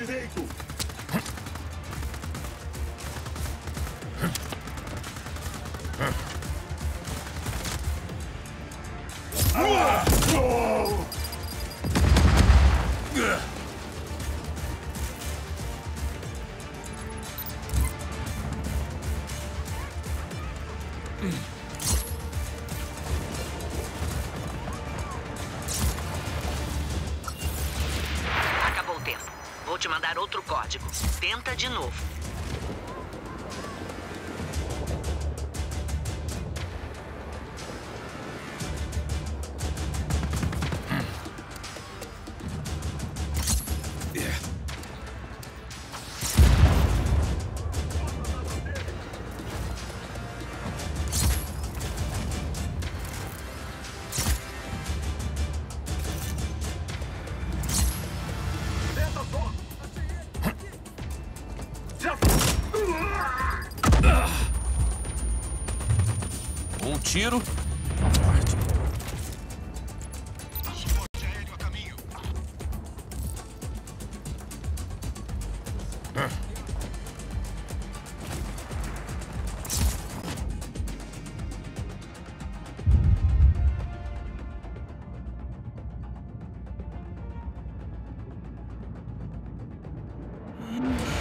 Just hit it. digitar outro código. Tenta de novo. Mm-hmm.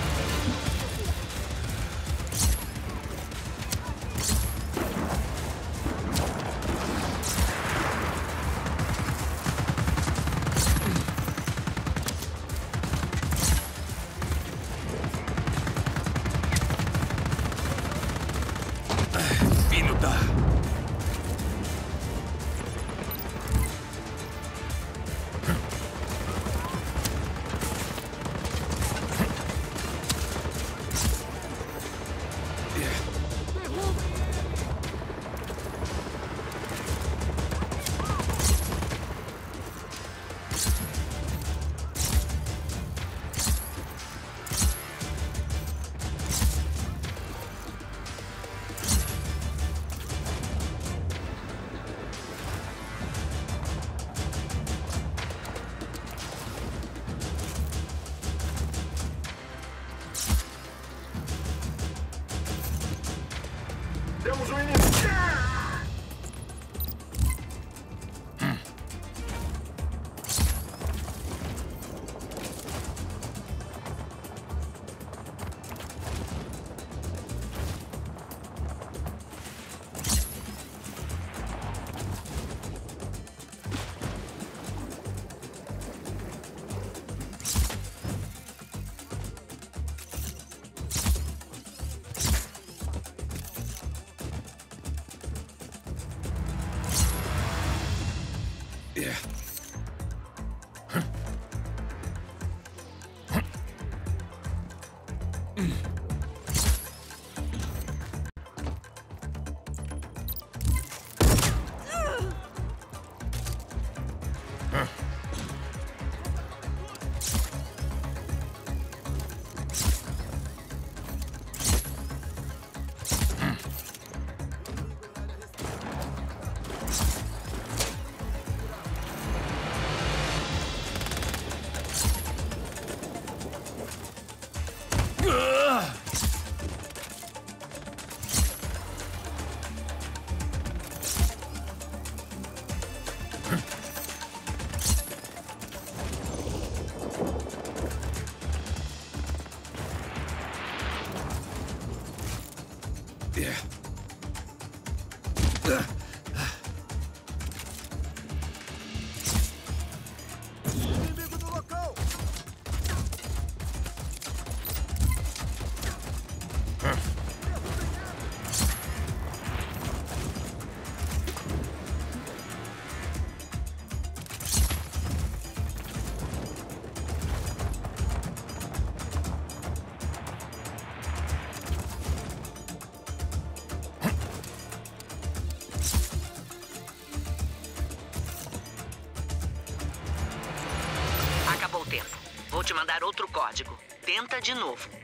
Te mandar outro código. Tenta de novo.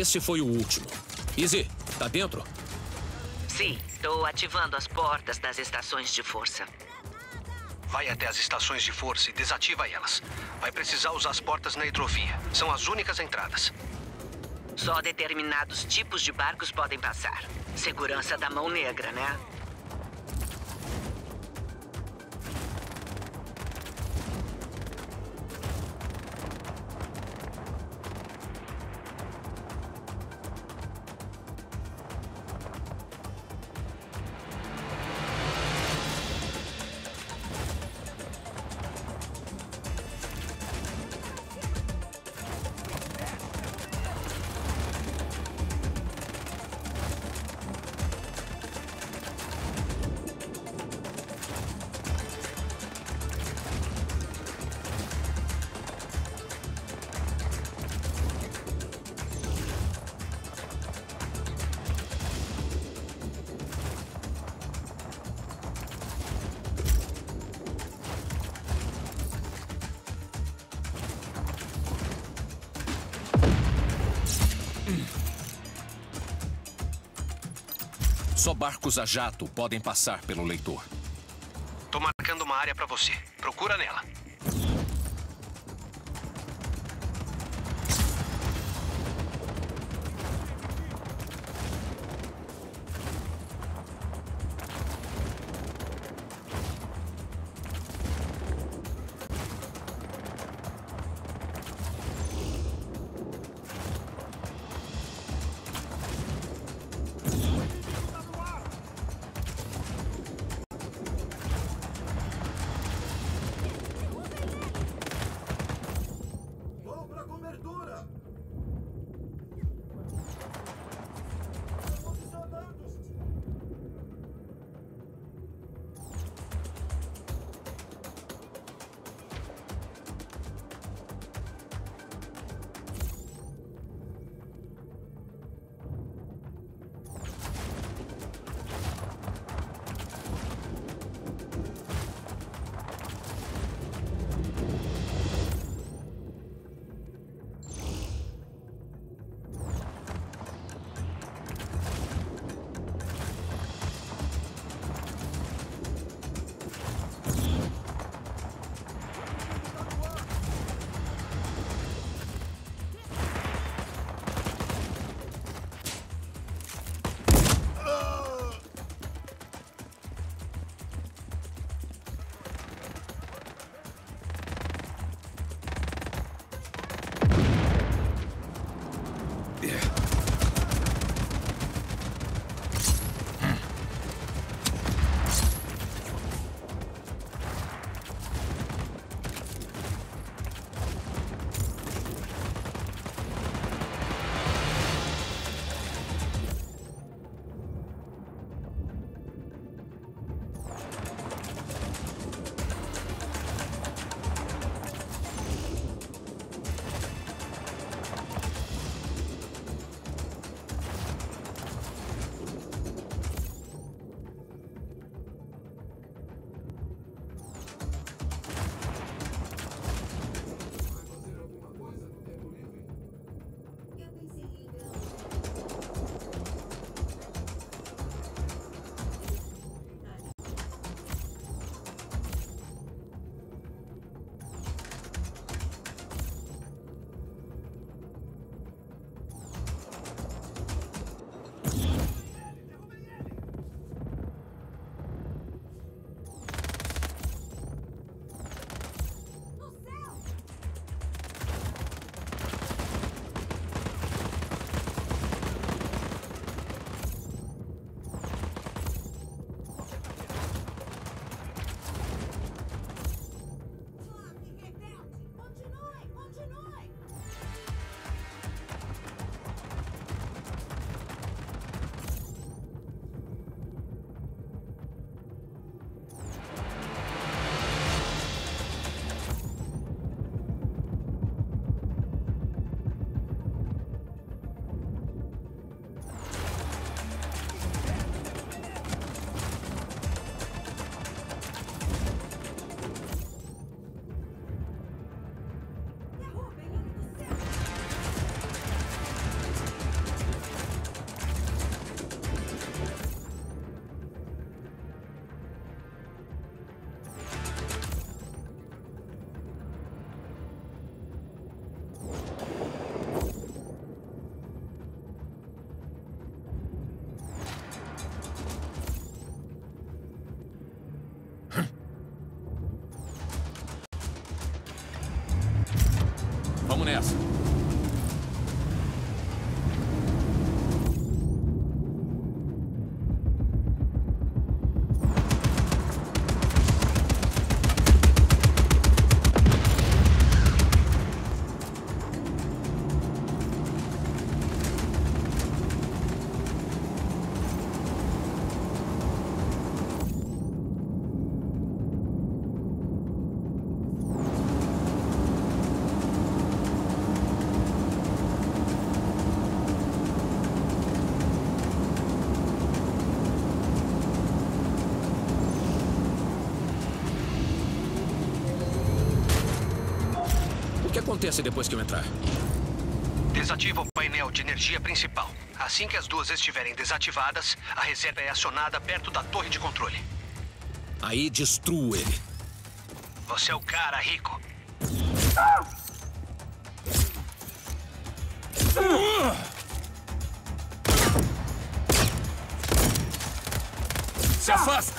Esse foi o último. Easy, tá dentro? Sim, tô ativando as portas das estações de força. Vai até as estações de força e desativa elas. Vai precisar usar as portas na hidrovia. São as únicas entradas. Só determinados tipos de barcos podem passar. Segurança da mão negra, né? Só barcos a jato podem passar pelo leitor. Tô marcando uma área pra você. Procura nela. Vamos depois que eu entrar? Desativa o painel de energia principal. Assim que as duas estiverem desativadas, a reserva é acionada perto da torre de controle. Aí destruo ele. Você é o cara, Rico. Se afasta!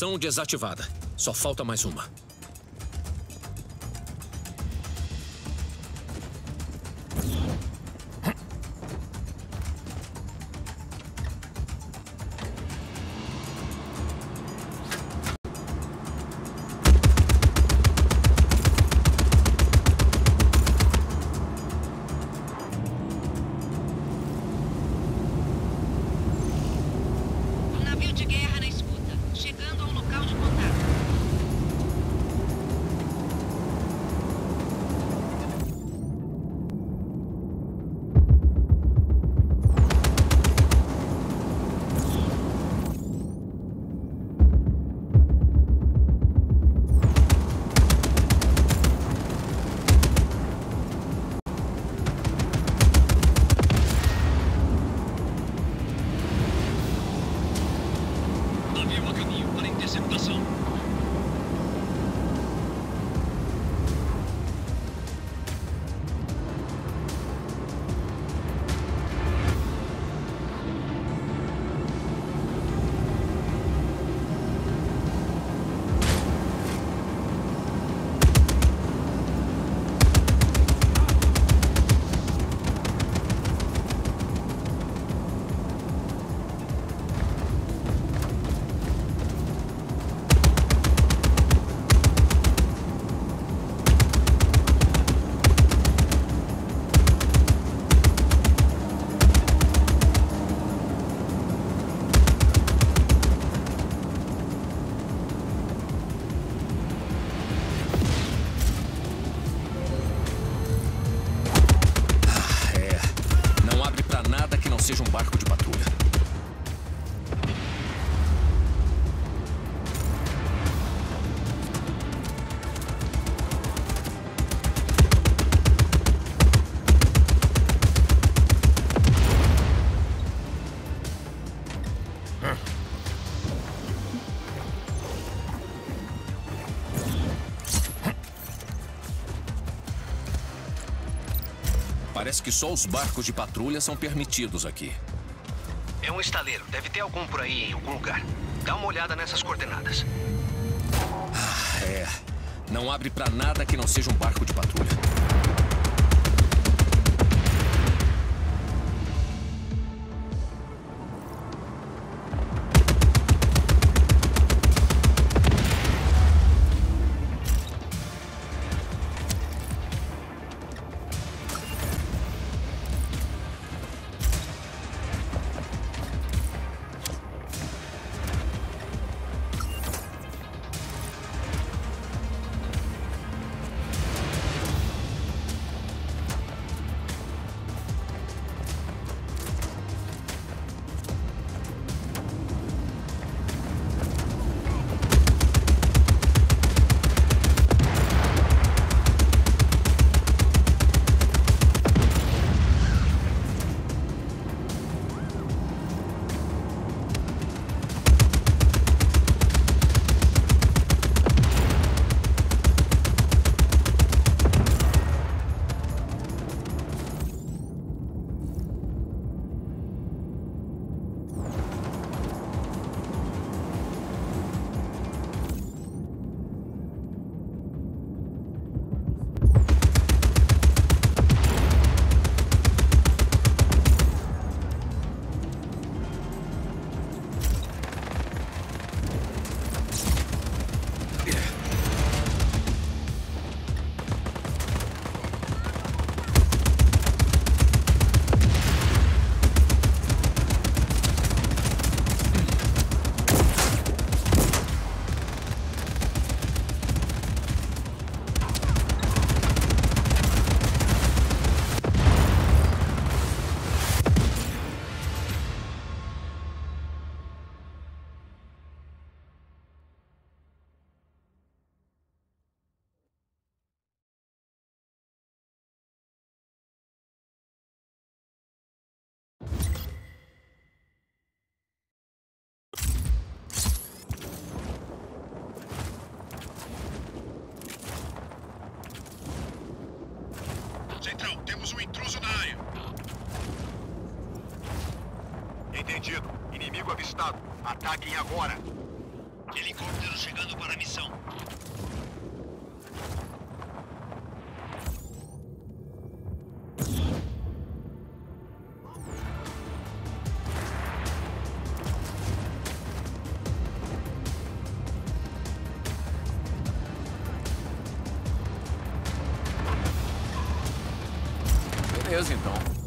Estação desativada. Só falta mais uma. Parece que só os barcos de patrulha são permitidos aqui. É um estaleiro. Deve ter algum por aí em algum lugar. Dá uma olhada nessas coordenadas. É. Não abre pra nada que não seja um barco de patrulha. Ataquem agora. Helicóptero chegando para a missão. Beleza, então.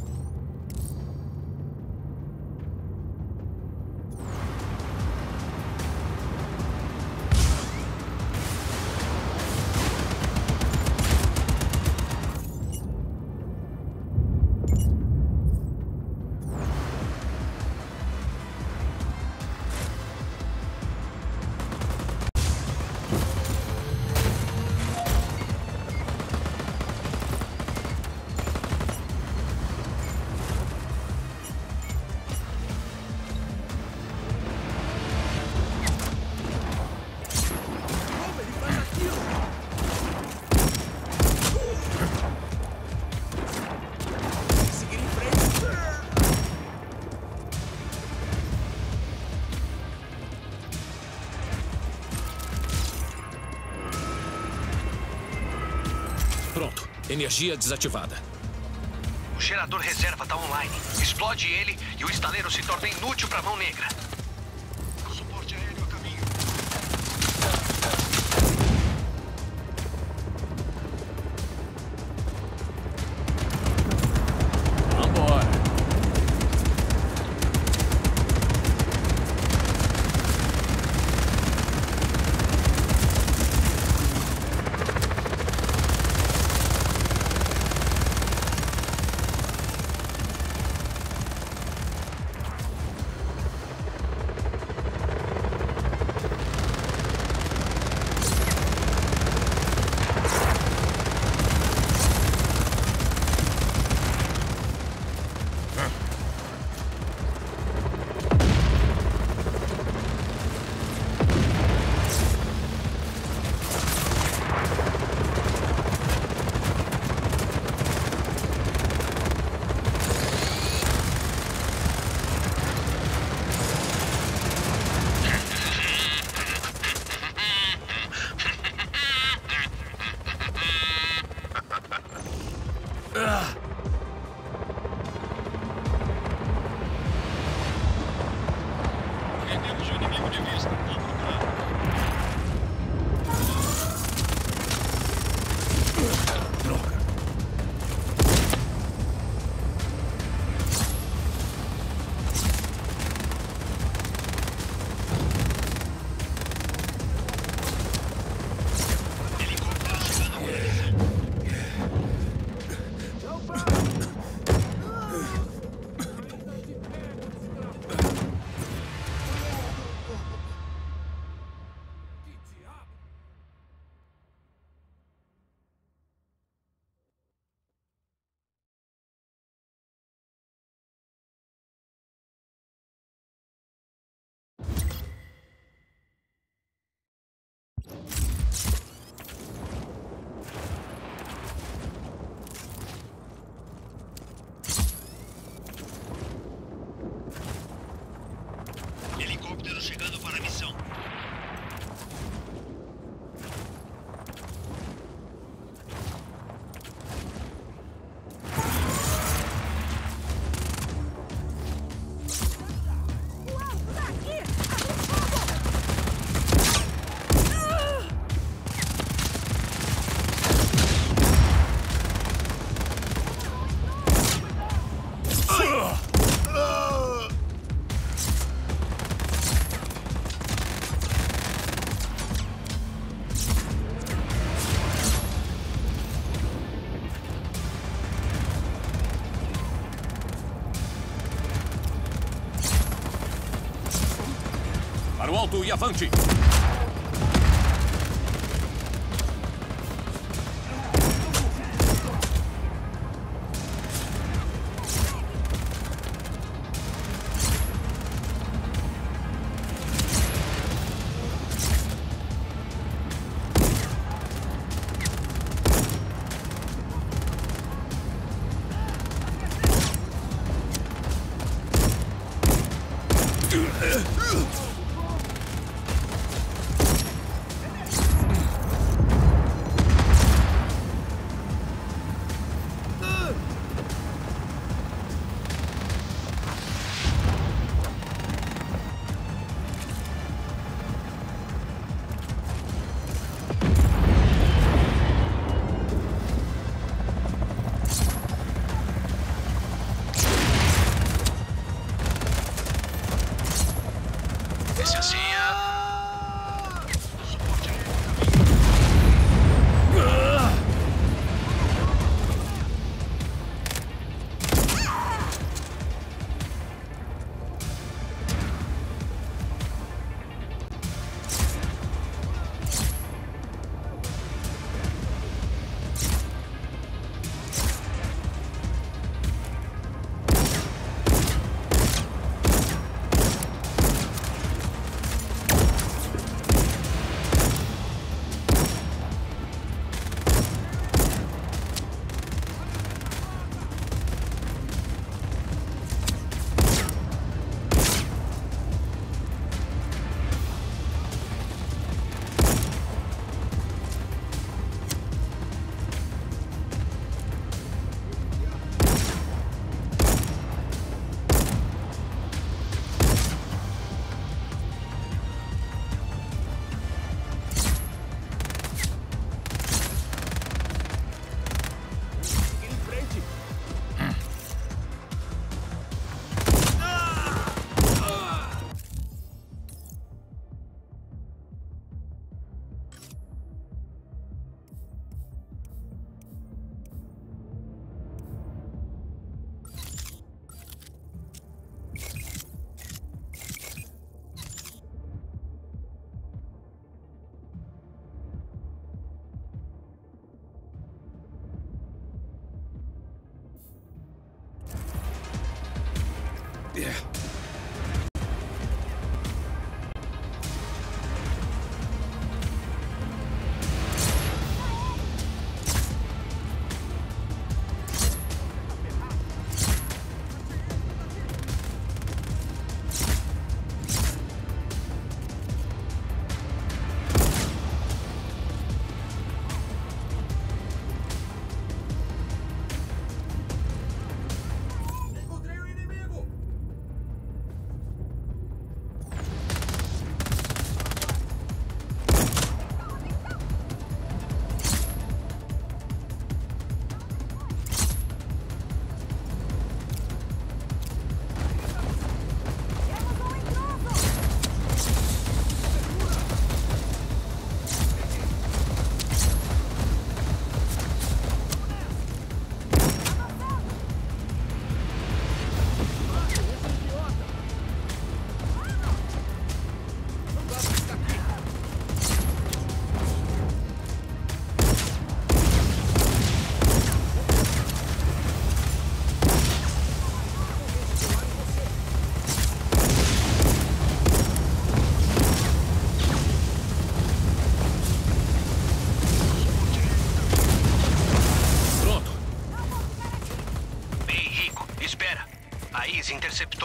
Energia desativada. O gerador reserva tá online. Explode ele e o estaleiro se torna inútil pra mão negra. Ugh. Alto e avante.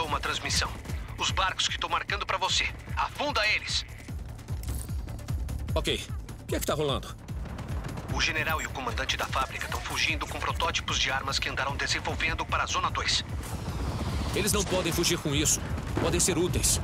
Uma transmissão. Os barcos que estou marcando pra você. Afunda eles. Ok. O que é que tá rolando? O general e o comandante da fábrica estão fugindo com protótipos de armas que andaram desenvolvendo para a Zona 2. Eles não podem fugir com isso. Podem ser úteis.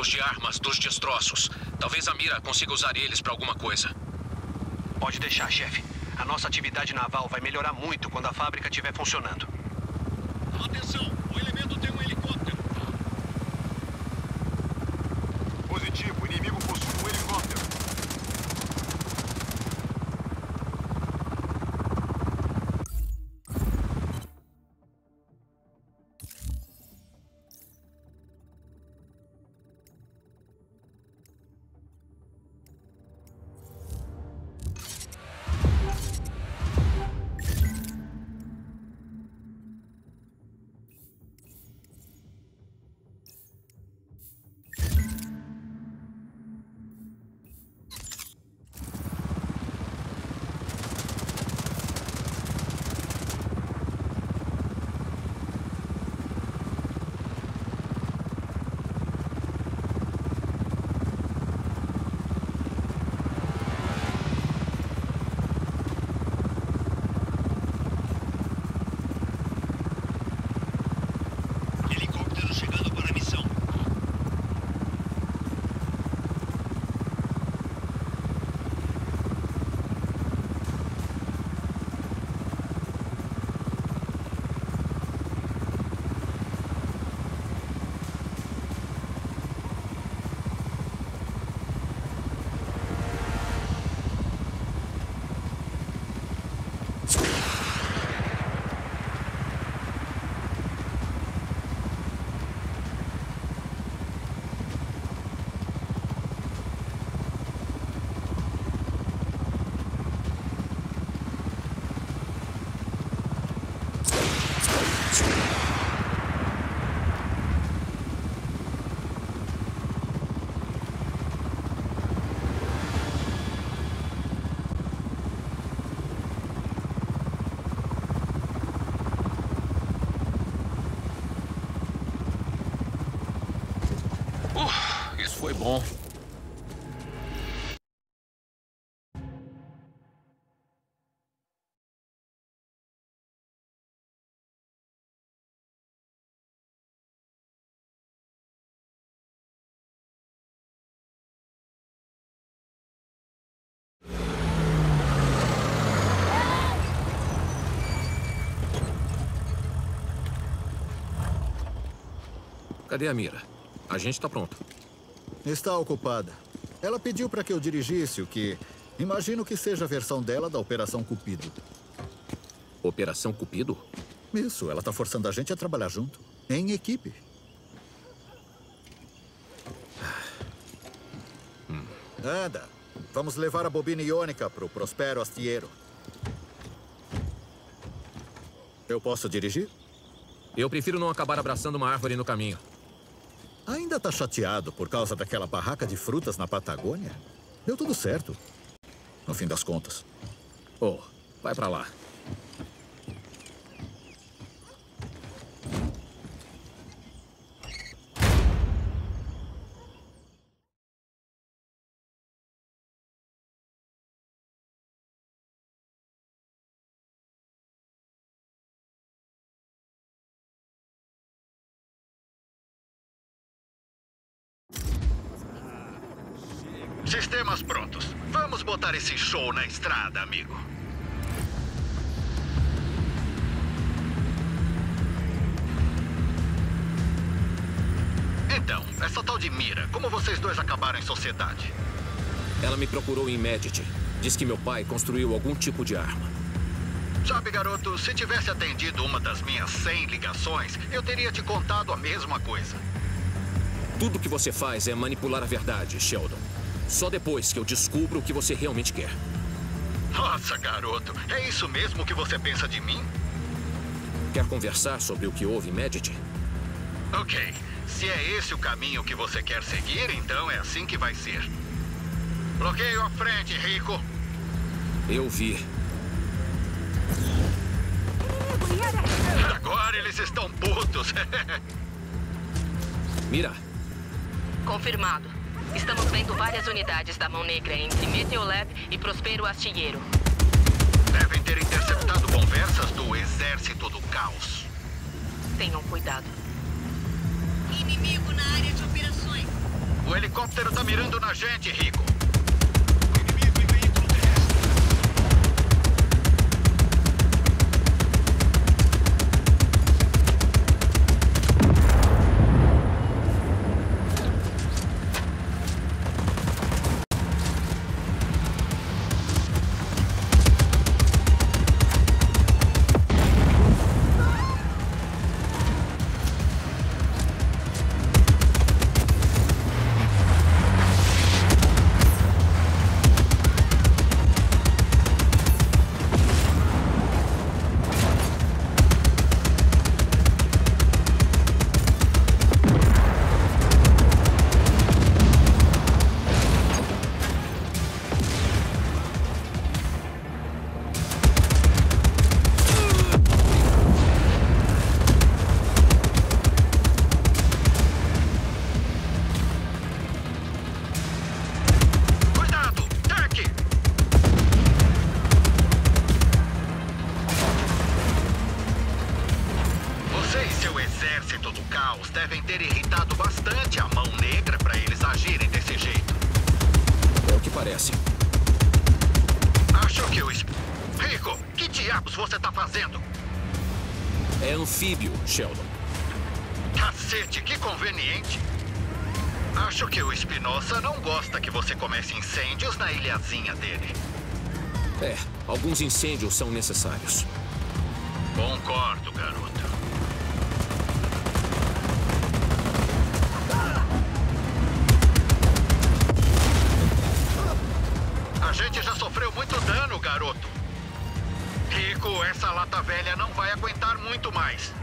Os protótipos de armas dos destroços. Talvez a Mira consiga usar eles para alguma coisa. Pode deixar, chefe. A nossa atividade naval vai melhorar muito quando a fábrica estiver funcionando. Foi bom. Cadê a Mira? A gente tá pronto. Está ocupada. Ela pediu para que eu dirigisse o que imagino que seja a versão dela da Operação Cupido. Operação Cupido? Isso, ela está forçando a gente a trabalhar junto, em equipe. Hum. Anda, vamos levar a bobina iônica para o Prospero Astiero. Eu posso dirigir? Eu prefiro não acabar abraçando uma árvore no caminho. Ainda tá chateado por causa daquela barraca de frutas na Patagônia? Deu tudo certo. No fim das contas. Oh, vai pra lá. Botar esse show na estrada, amigo. Então, essa tal de Mira, como vocês dois acabaram em sociedade? Ela me procurou em Medici. Diz que meu pai construiu algum tipo de arma. Sabe, garoto, se tivesse atendido uma das minhas 100 ligações, eu teria te contado a mesma coisa. Tudo que você faz é manipular a verdade, Sheldon. Só depois que eu descubro o que você realmente quer. Nossa, garoto, é isso mesmo que você pensa de mim? Quer conversar sobre o que houve em? Ok. Se é esse o caminho que você quer seguir, então é assim que vai ser. Bloqueio à frente, Rico. Eu vi. Agora eles estão putos. Mira. Confirmado. Estamos vendo várias unidades da Mão Negra entre Meteolab e Prospero Astilleiro. Devem ter interceptado conversas do Exército do Caos. Tenham cuidado. Inimigo na área de operações. O helicóptero tá mirando na gente, Rico. É anfíbio, Sheldon. Cacete, que conveniente. Acho que o Espinosa não gosta que você comece incêndios na ilhazinha dele. É, alguns incêndios são necessários. Concordo, garoto. Aguentar muito mais.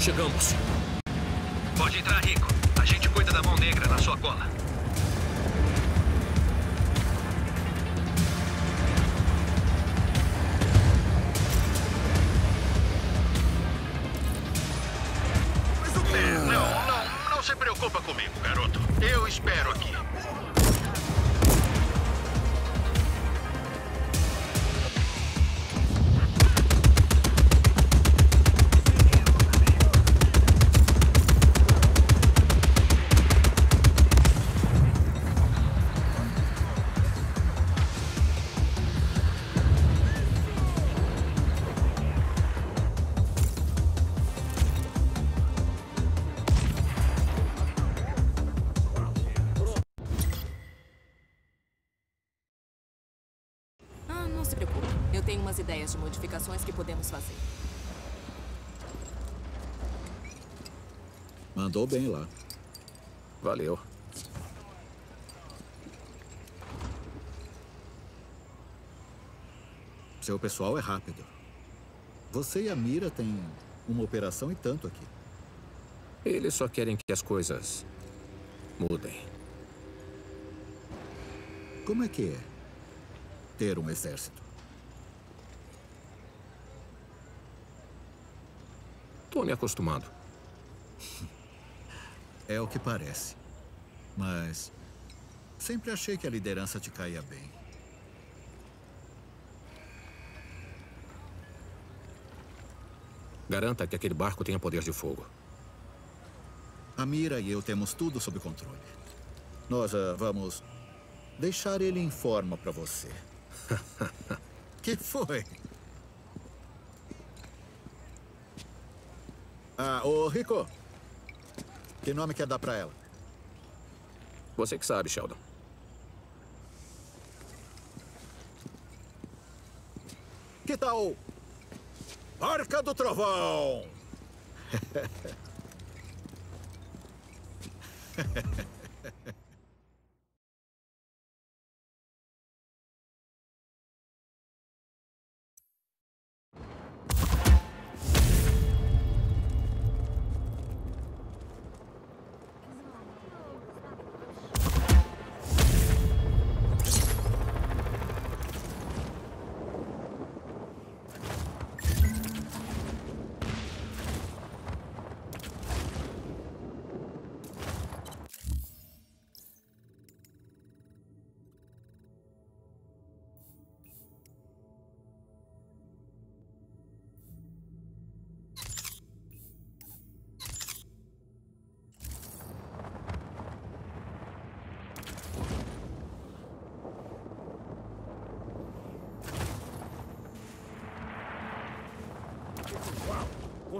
Chegamos. Pode entrar, Rico. A gente cuida da mão negra na sua cola. É, não, não, não se preocupa comigo, garoto. Eu espero aqui. Bem lá. Valeu. Seu pessoal é rápido. Você e a Mira têm uma operação e tanto aqui. Eles só querem que as coisas mudem. Como é que é ter um exército? Tô me acostumando. É o que parece. Mas sempre achei que a liderança te caía bem. Garanta que aquele barco tenha poder de fogo. A Mira e eu temos tudo sob controle. Nós ah, vamos deixar ele em forma para você. que foi? Ah, ô Rico. Que nome quer dar para ela? Você que sabe, Sheldon. Que tal? Arca do Trovão!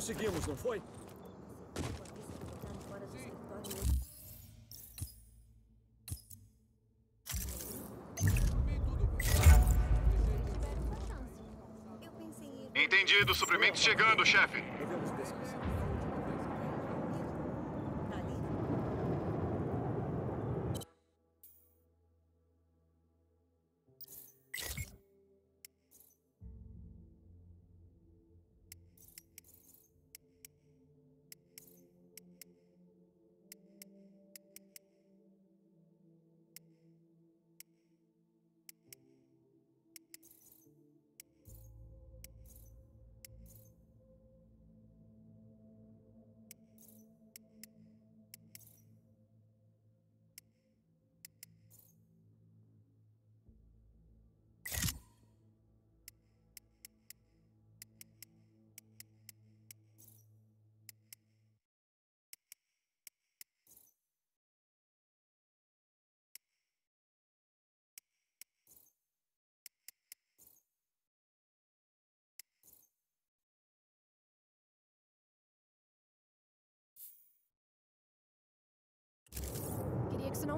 Conseguimos, não foi? Entendido. Suprimentos chegando, chefe.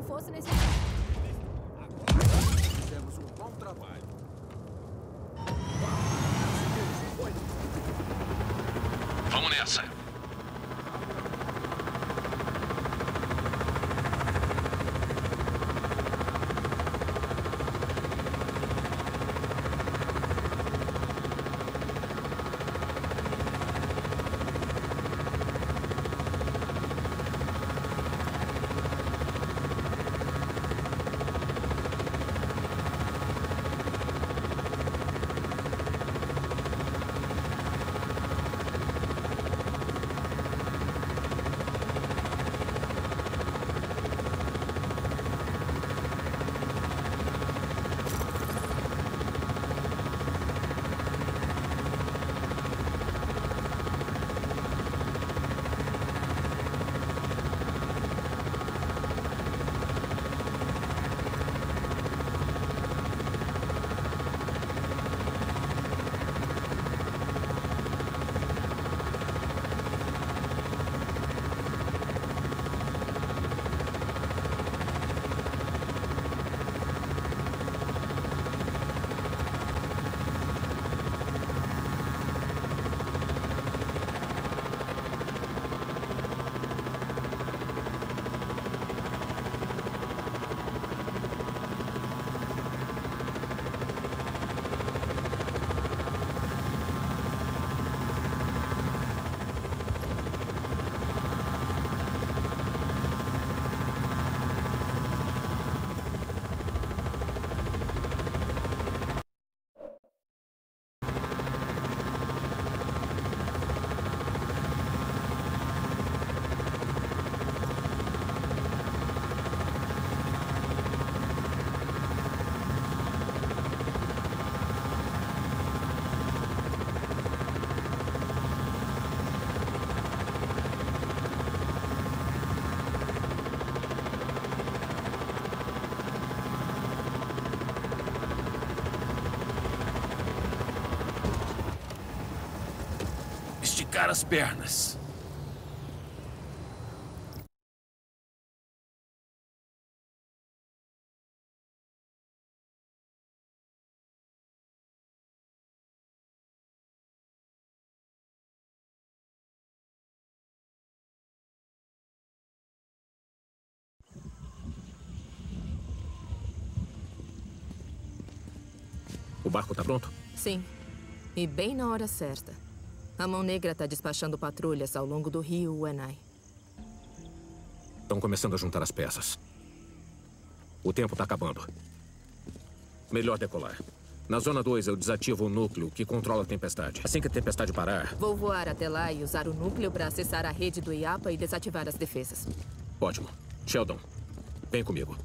Não fosse nesse. Fizemos um bom trabalho. Vamos nessa. As pernas. O barco tá pronto? Sim. E bem na hora certa. A Mão Negra está despachando patrulhas ao longo do rio Uenai. Estão começando a juntar as peças. O tempo tá acabando. Melhor decolar. Na Zona 2, eu desativo o núcleo que controla a tempestade. Assim que a tempestade parar, Vou voar até lá e usar o núcleo para acessar a rede do IAPA e desativar as defesas. ótimo. Sheldon, vem comigo.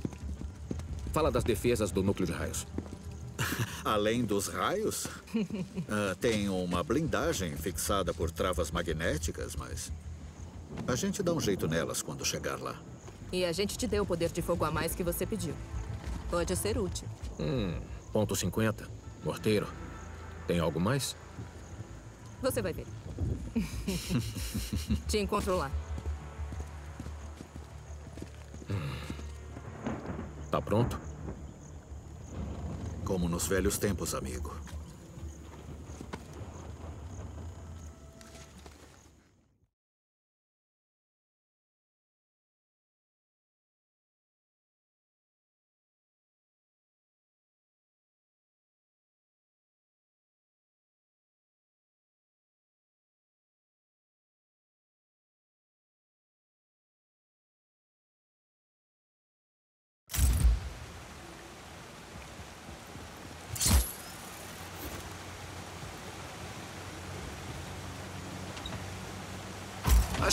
Fala das defesas do núcleo de raios. Além dos raios, ah, tem uma blindagem fixada por travas magnéticas, mas a gente dá um jeito nelas quando chegar lá. E a gente te deu o poder de fogo a mais que você pediu. Pode ser útil. Hum, ponto 50. Morteiro. Tem algo mais? Você vai ver. te encontro lá. Tá pronto? Como nos velhos tempos, amigo.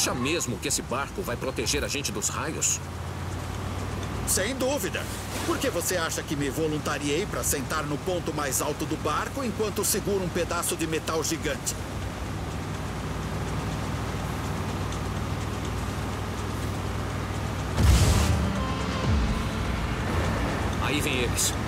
Acha mesmo que esse barco vai proteger a gente dos raios? Sem dúvida. Por que você acha que me voluntariei para sentar no ponto mais alto do barco enquanto seguro um pedaço de metal gigante? Aí vem eles.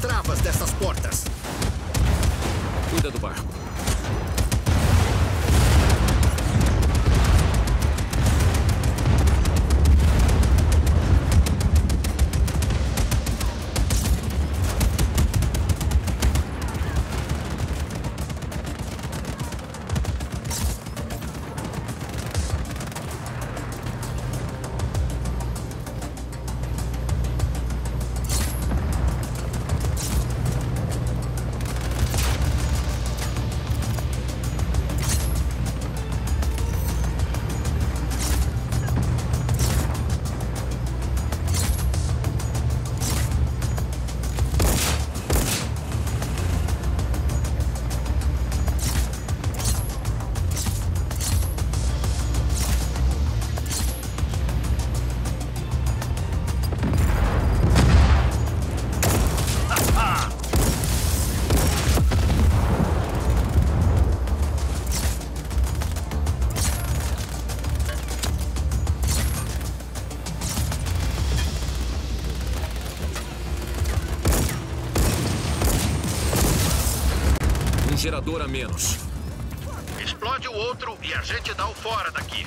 Travas A menos. Explode o outro e a gente dá o fora daqui.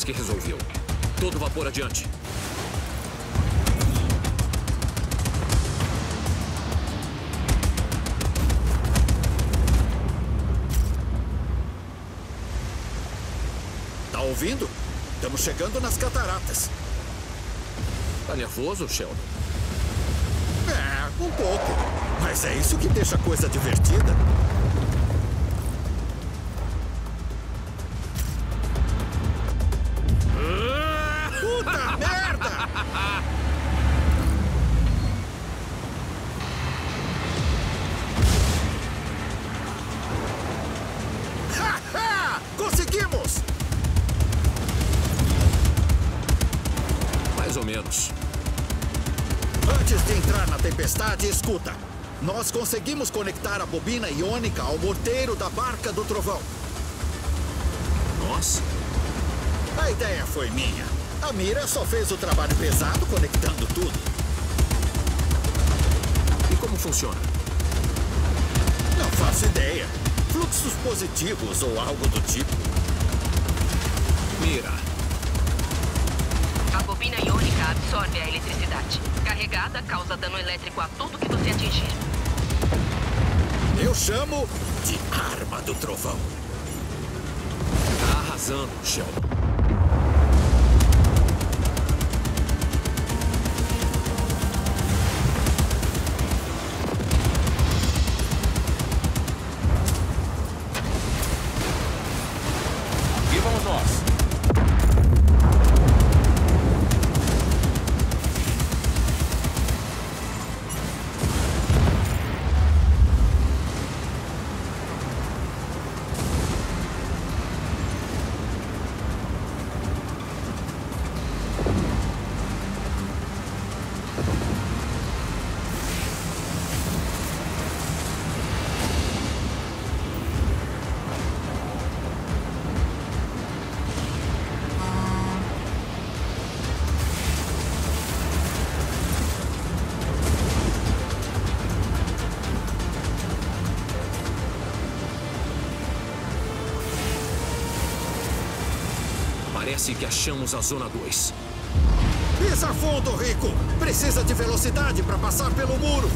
Parece que resolveu. Todo vapor adiante. Tá ouvindo? Estamos chegando nas cataratas. Tá nervoso, Sheldon? É, um pouco. Mas é isso que deixa a coisa divertida. Bobina iônica ao morteiro da barca do trovão. Nós? A ideia foi minha. A Mira só fez o trabalho pesado conectando tudo. E como funciona? Não faço ideia. Fluxos positivos ou algo do tipo. Mira, A bobina iônica absorve a eletricidade. Carregada, causa dano elétrico a tudo que você atingir. Eu chamo de arma do trovão. tá arrasando, Sheldon. Parece que achamos a Zona 2. Pisa fundo, Rico! Precisa de velocidade para passar pelo muro.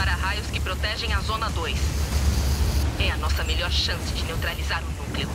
Para-raios que protegem a Zona 2. É a nossa melhor chance de neutralizar o núcleo.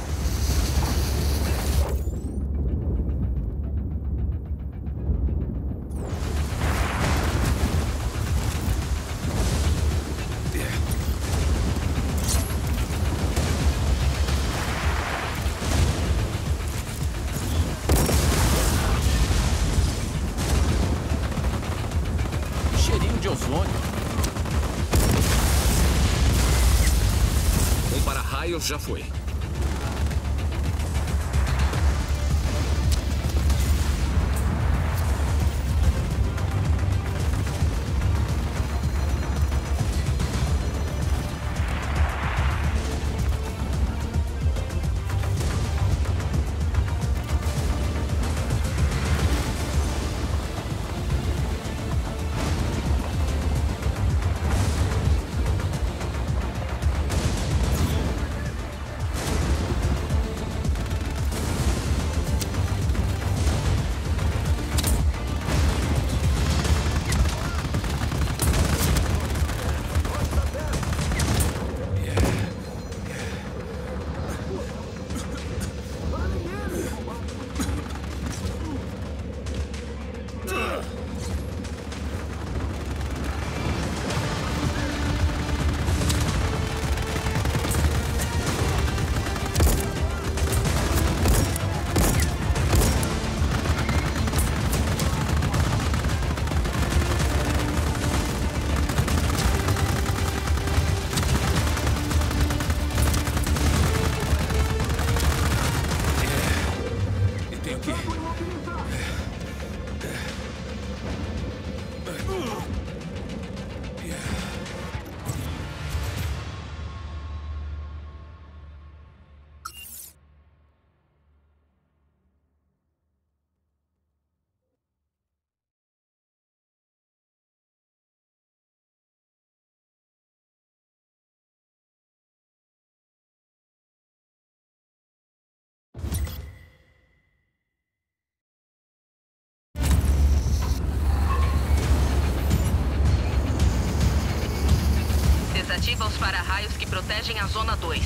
Desativa os para-raios que protegem a Zona 2.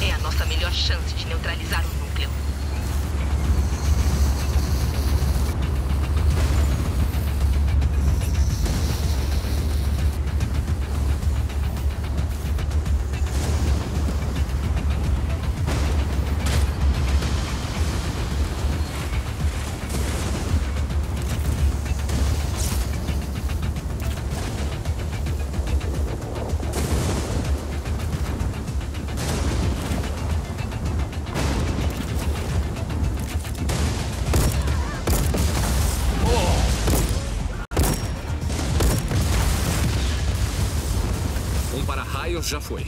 É a nossa melhor chance de neutralizar o já foi.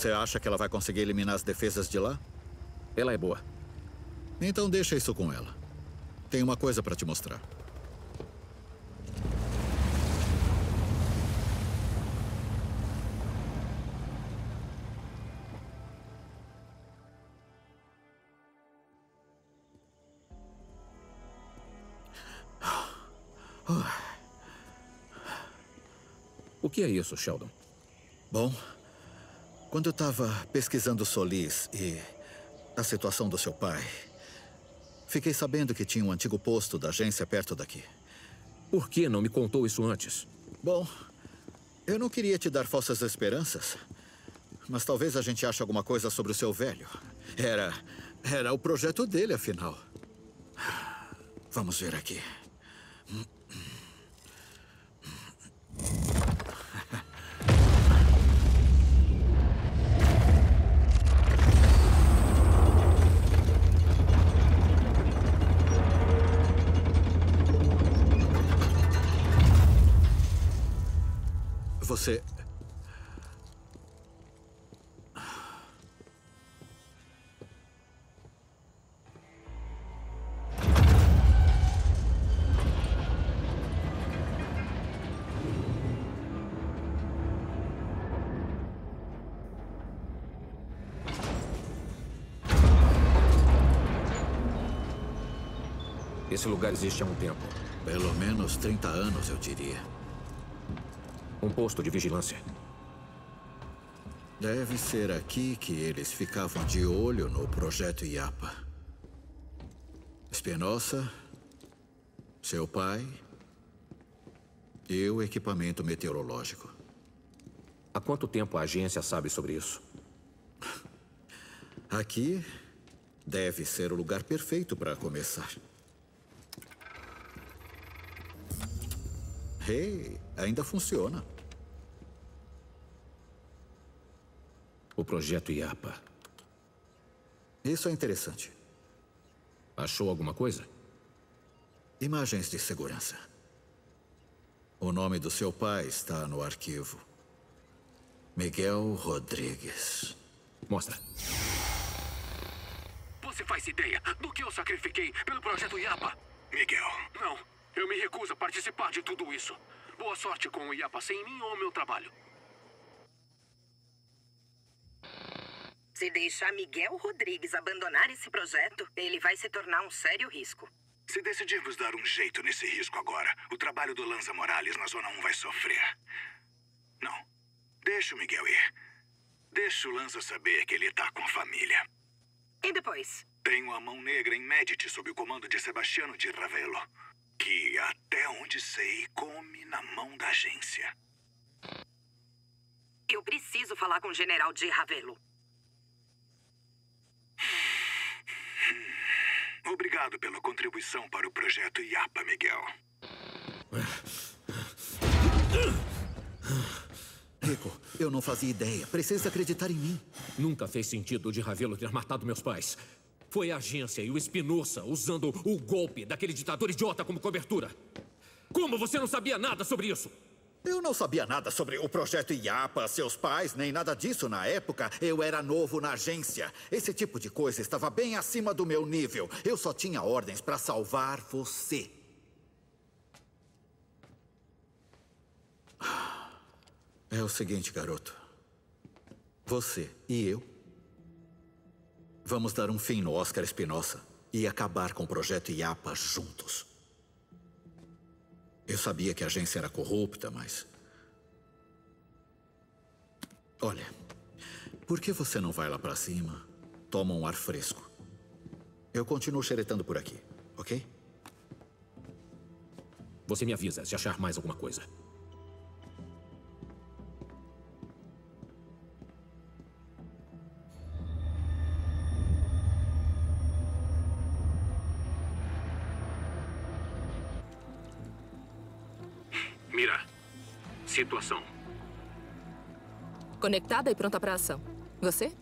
Você acha que ela vai conseguir eliminar as defesas de lá? Ela é boa. Então deixa isso com ela. Tem uma coisa para te mostrar. O que é isso, Sheldon? Bom, quando eu estava pesquisando Solis e a situação do seu pai, fiquei sabendo que tinha um antigo posto da agência perto daqui. Por que não me contou isso antes? Bom, eu não queria te dar falsas esperanças, mas talvez a gente ache alguma coisa sobre o seu velho. Era. Era o projeto dele, afinal. Vamos ver aqui. Você. Esse lugar existe há um tempo. Pelo menos 30 anos, eu diria. Um posto de vigilância. Deve ser aqui que eles ficavam de olho no projeto IAPA. Espinosa, seu pai e o equipamento meteorológico. Há quanto tempo a agência sabe sobre isso? Aqui deve ser o lugar perfeito para começar. Hey, ainda funciona. O projeto IAPA. Isso é interessante. Achou alguma coisa? Imagens de segurança. O nome do seu pai está no arquivo. Miguel Rodrigues. Mostra. Você faz ideia do que eu sacrifiquei pelo projeto IAPA? Miguel. Não. Eu me recuso a participar de tudo isso. Boa sorte com o IAPA sem mim ou meu trabalho. Se deixar Miguel Rodrigues abandonar esse projeto, ele vai se tornar um sério risco. Se decidirmos dar um jeito nesse risco agora, o trabalho do Lanza Morales na Zona 1 vai sofrer. Não. Deixa o Miguel ir. Deixa o Lanza saber que ele tá com a família. E depois? Tenho a mão negra em Medici sob o comando de Sebastiano de Ravello. Que, até onde sei, come na mão da agência. Eu preciso falar com o general de Ravello. Obrigado pela contribuição para o projeto IAPA, Miguel. Rico, eu não fazia ideia. Precisa acreditar em mim. Nunca fez sentido de Ravelo ter matado meus pais. Foi a agência e o Espinosa usando o golpe daquele ditador idiota como cobertura. Como você não sabia nada sobre isso? Eu não sabia nada sobre o projeto IAPA, seus pais, nem nada disso na época. Eu era novo na agência. Esse tipo de coisa estava bem acima do meu nível. Eu só tinha ordens para salvar você. É o seguinte, garoto. Você e eu vamos dar um fim no Oscar Espinosa e acabar com o projeto IAPA juntos. Eu sabia que a agência era corrupta, mas. Olha, por que você não vai lá pra cima, toma um ar fresco? Eu continuo xeretando por aqui, ok? Você me avisa se achar mais alguma coisa. Situação. Conectada e pronta para ação. Você?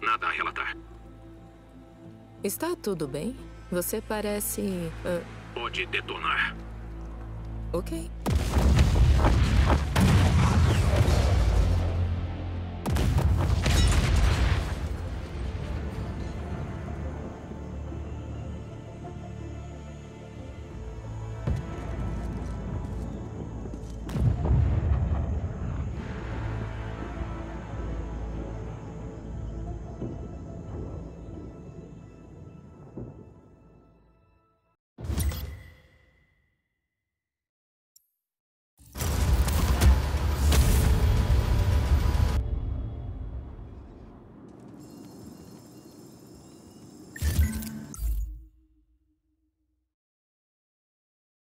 Nada a relatar. Está tudo bem? Você parece. ah, Pode detonar. ok.